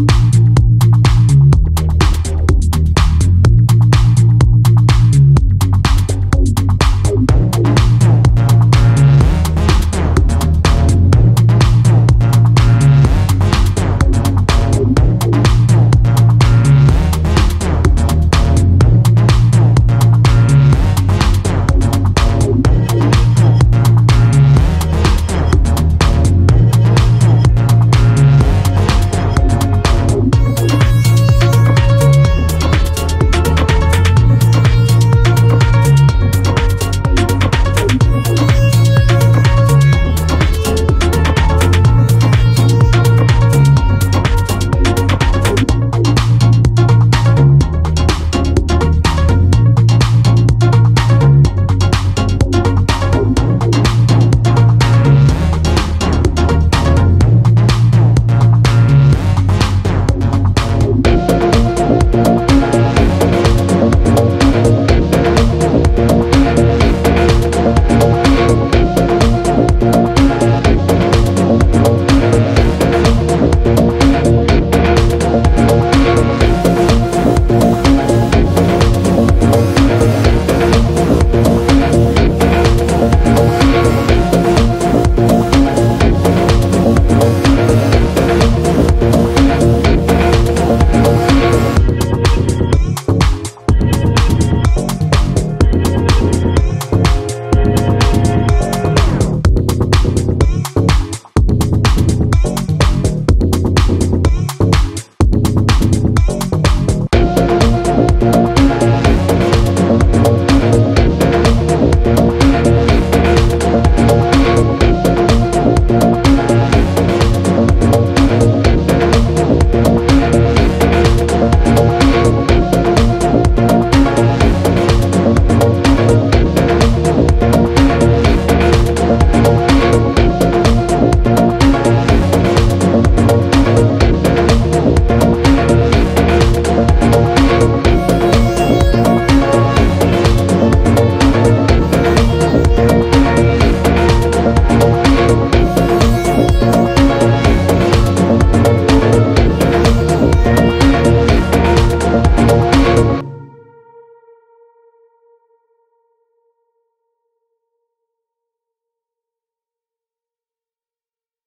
you